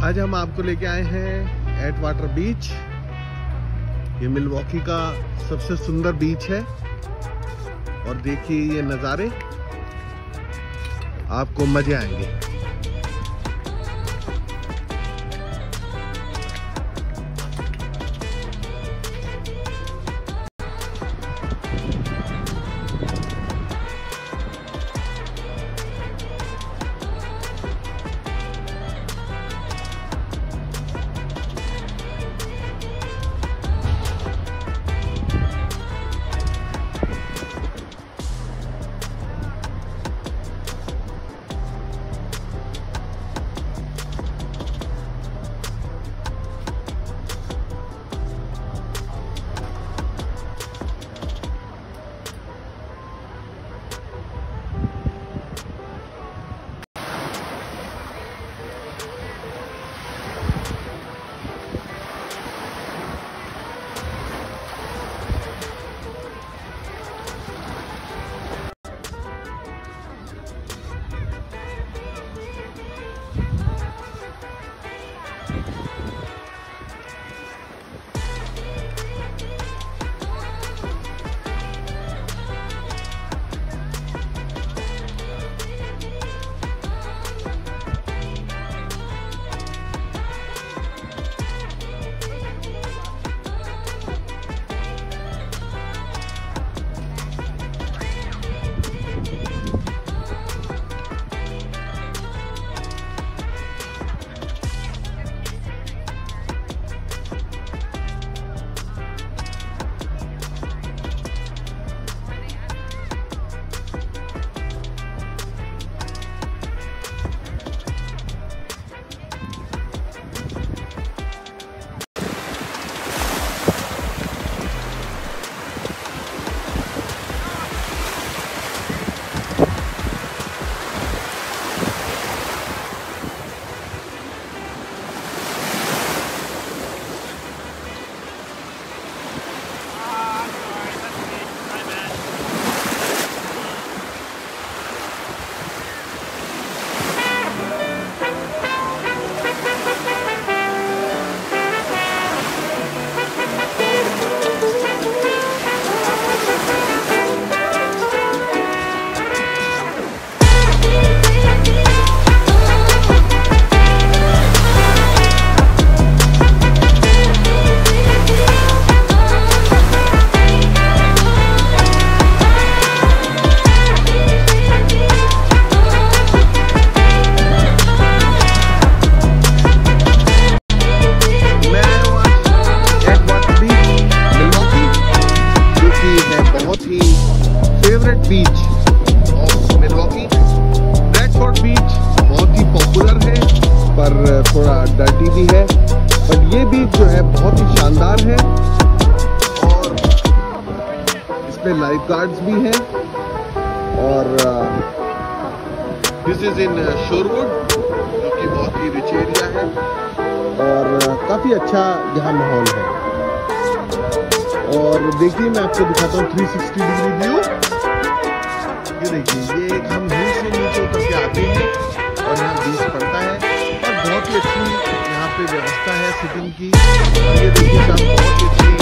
आज हम आपको लेके आए हैं एट वाटर बीच ये मिलवॉकी का सबसे सुंदर बीच है। और देखिए ये नज़ारे, आपको मज़े आएँगे। इसमें लाइफ गार्ड्स भी हैं और दिस इज़ इन शोरवुड जो कि बहुत ही रिच एरिया है और काफ़ी अच्छा यहाँ माहौल है। और देखिए मैं आपको दिखाता हूँ 360 डिग्री व्यू ये देखिए, ये एक हम हिल से नीचे उतर के आते हैं और यहाँ बीच पड़ता है। और बहुत ही अच्छी यहाँ पे व्यवस्था है सिटिंग की। और ये देखिए बहुत अच्छी